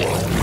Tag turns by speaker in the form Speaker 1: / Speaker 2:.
Speaker 1: Whoa.